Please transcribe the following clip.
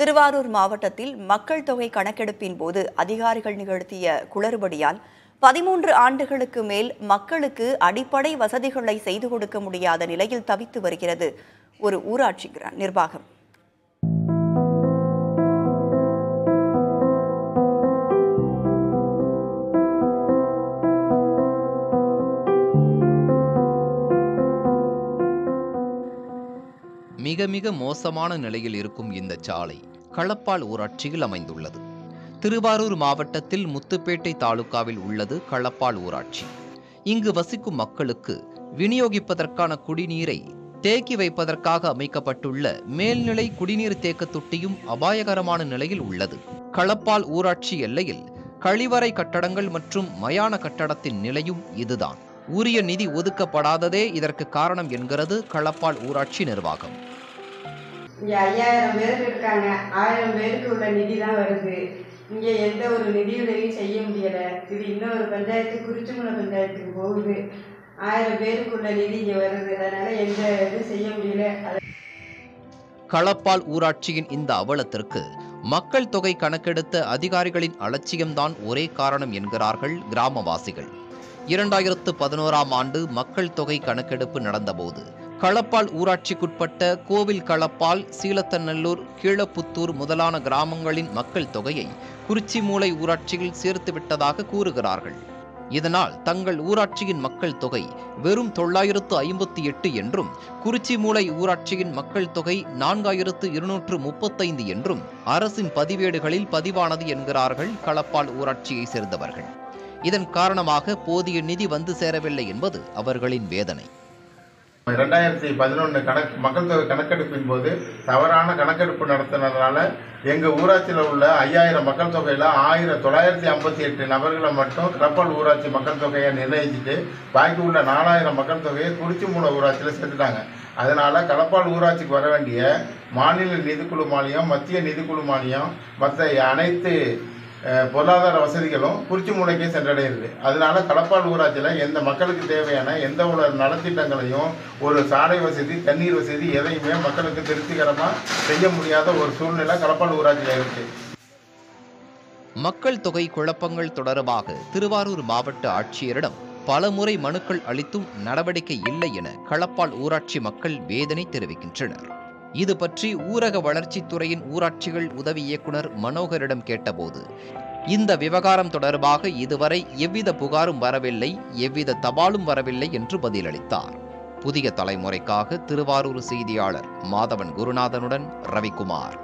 திருவாரூர் மாவட்டத்தில் மக்கள் தொகை கணக்கெடுப்பின் போது அதிகாரிகள் நிகழ்த்திய குளறுபடியால் பதிமூன்று ஆண்டுகளுக்கு மேல் மக்களுக்கு அடிப்படை வசதிகளை செய்து கொடுக்க முடியாத நிலையில் தவித்து வருகிறது. ஒரு ஊராட்சி நிர்வாகம். மிக மிக மோசமான நிலையில் இருக்கும் இந்த சாலை களப்பால் ஊராட்சியில் அமைந்துள்ளது. திருவாரூர் மாவட்டத்தில் முத்துப்பேட்டை தாலுகாவில் உள்ளது களப்பால் ஊராட்சி. இங்கு வசிக்கும் மக்களுக்கு விநியோகிப்பதற்கான குடிநீரை தேக்கி வைப்பதற்காக அமைக்கப்பட்டுள்ள மேல்நிலை குடிநீர் தேக்க தொட்டியும் அபாயகரமான நிலையில் உள்ளது. களப்பால் ஊராட்சி எல்லையில் கழிவறை கட்டடங்கள் மற்றும் மயான கட்டடத்தின் நிலையும் இதுதான். உரிய நிதி ஒதுக்கப்படாததே இதற்கு காரணம் என்கிறது களப்பால் ஊராட்சி நிர்வாகம். இங்கே ஐயாயிரம் பேருக்கு இருக்காங்க. ஆயிரம் பேருக்கு உள்ள நிதி தான் வருது. இங்கே எந்த ஒரு நிதியுதவியும் செய்ய முடியலை. இது இன்னொரு பஞ்சாயத்து குறிச்சிமுனை பஞ்சாயத்துக்கு போகுது. ஆயிரம் பேருக்கு உள்ள நிதி இங்கே வருது. அதனால எந்த இதுவும் செய்ய முடியல. களப்பால் ஊராட்சியின் இந்த அவலத்திற்கு மக்கள் தொகை கணக்கெடுத்த அதிகாரிகளின் அலட்சியம்தான் ஒரே காரணம் என்கிறார்கள் கிராமவாசிகள். இரண்டாயிரத்து பதினோராம் ஆண்டு மக்கள் தொகை கணக்கெடுப்பு நடந்தபோது களப்பால் ஊராட்சிக்குட்பட்ட கோவில் களப்பால் சீலத்தநல்லூர் கீழப்புத்தூர் முதலான கிராமங்களின் மக்கள் தொகையை குறிச்சிமூலை ஊராட்சியில் சேர்த்துவிட்டதாக கூறுகிறார்கள். இதனால் தங்கள் ஊராட்சியின் மக்கள் தொகை வெறும் தொள்ளாயிரத்து ஐம்பத்தி எட்டு என்றும் குறிச்சிமூலை ஊராட்சியின் மக்கள் தொகை நான்காயிரத்து இருநூற்று முப்பத்தைந்து என்றும் அரசின் பதிவேடுகளில் பதிவானது என்கிறார்கள் களப்பால் ஊராட்சியை சேர்ந்தவர்கள். இதன் காரணமாக போதிய நிதி வந்து சேரவில்லை என்பது அவர்களின் வேதனை. ரெண்டாயிரத்தி பதினொன்று கணக்கு மக்கள் தொகை கணக்கெடுப்பின் போது தவறான கணக்கெடுப்பு நடத்தினதுனால எங்கள் ஊராட்சியில் உள்ள ஐயாயிரம் மக்கள் தொகையில் ஆயிரம் தொள்ளாயிரத்தி ஐம்பத்தி எட்டு நபர்களை மட்டும் கிளப்பல் ஊராட்சி மக்கள் தொகையை நிர்ணயிச்சுட்டு பாக்கி உள்ள நாலாயிரம் மக்கள் தொகையை குறிச்சி மூல ஊராட்சியில் சேர்த்துட்டாங்க. அதனால் கடப்பால் ஊராட்சிக்கு வர வேண்டிய மாநில நிதிக்குழு மானியம் மத்திய நிதிக்குழு மானியம் மற்ற அனைத்து பொருளாதார வசதிகளும் குறிச்சி மூலைக்கே சென்றடைகிறது அதனால களப்பால் ஊராட்சியில் எந்த மக்களுக்கு தேவையான எந்த ஒரு நலத்திட்டங்களையும் ஒரு சாலை வசதி தண்ணீர் வசதி எதையுமே மக்களுக்கு திருப்திகரமாக செய்ய முடியாத ஒரு சூழ்நிலை களப்பால் ஊராட்சியில் இருக்கு. மக்கள் தொகை குழப்பங்கள் தொடர்பாக திருவாரூர் மாவட்ட ஆட்சியரிடம் பலமுறை மனுக்கள் அளித்தும் நடவடிக்கை இல்லை என களப்பால் ஊராட்சி மக்கள் வேதனை தெரிவிக்கின்றனர். இது பற்றி ஊரக வளர்ச்சித்துறையின் ஊராட்சிகள் உதவி இயக்குனர் மனோகரிடம் கேட்டபோது இந்த விவகாரம் தொடர்பாக இதுவரை எவ்வித புகாரும் வரவில்லை எவ்வித தபாலும் வரவில்லை என்று பதிலளித்தார். புதிய தலைமுறைக்காக திருவாரூர் செய்தியாளர் மாதவன் குருநாதனுடன் ரவிக்குமார்.